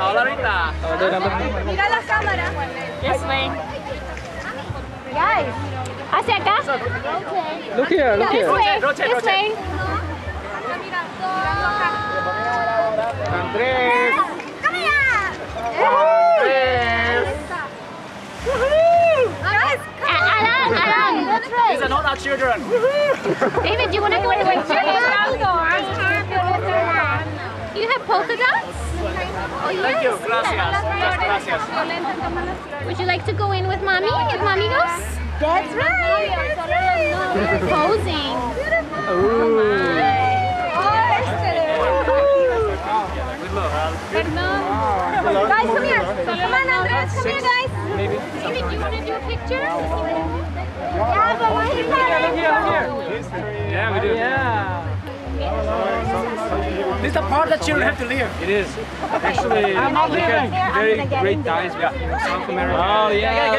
Hola Rita. Oh. Mira la cámara. This way. Guys. Hacia acá. Look here, look This here. way. Roche, This Roche. way. Andres! ¡Cámara! Andres. Guys, A- Alan, Alan. These are not our children. David, you want to go in with You have polka dots? Thank you. Gracias. Gracias. Would you like to go in with mommy if mommy goes? that's right. That's right. Posing. Ooh. Oh, este. Guys, come here. Come on, Andres. Come here, guys. Maybe. David, you want to do a picture? This is the part that children have to live. It is. Actually, I'm not look at leaving. very great guys from South America. Oh, yeah,